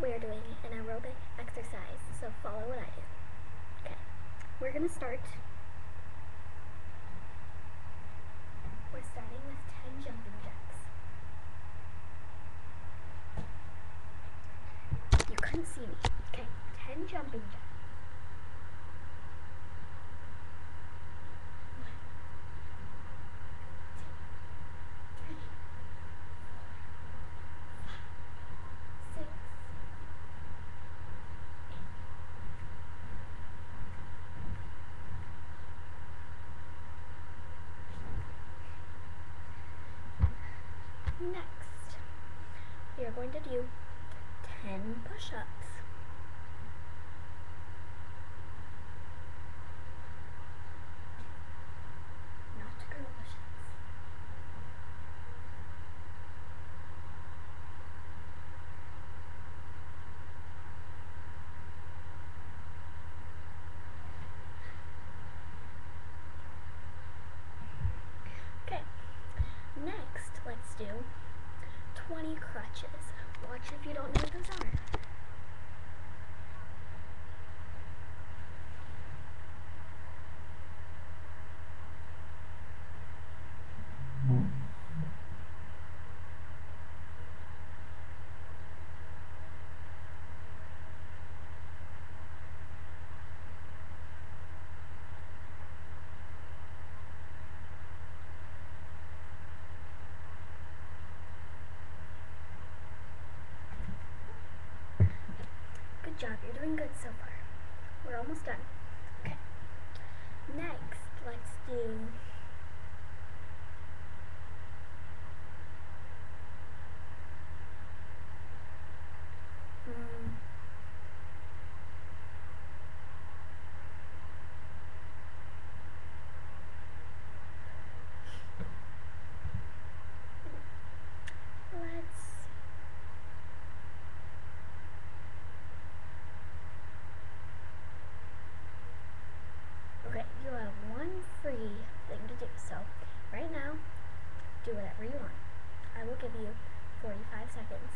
we are doing an aerobic exercise, so follow what I do. Okay, we're gonna start. We're starting with 10 jumping jacks. You couldn't see me. Okay, 10 jumping jacks. Six, Next, we are going to do 10 push 20 crutches. Watch if you don't know what those are. Job, you're doing good so far. We're almost done. Okay. Next, let's do mm, let's Okay, you have one free thing to do. So, right now, do whatever you want. I will give you 45 seconds.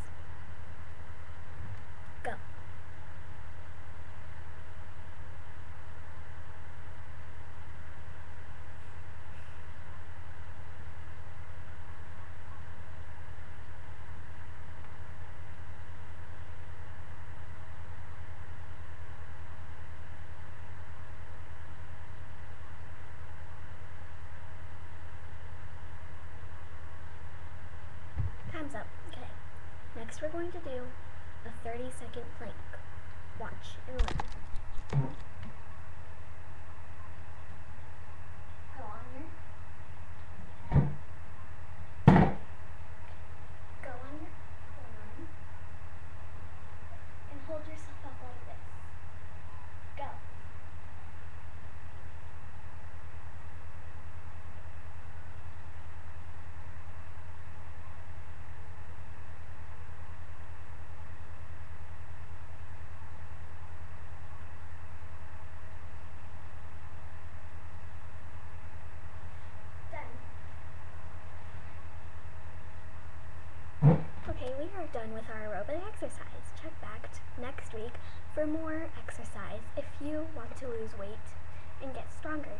Go. Up. Okay. Next, we're going to do a 30 second plank. Watch and learn. Go on your. Go on your forearm and hold yourself up like this. Go. Done. Are done with our aerobic exercise. Check back next week for more exercise if you want to lose weight and get stronger.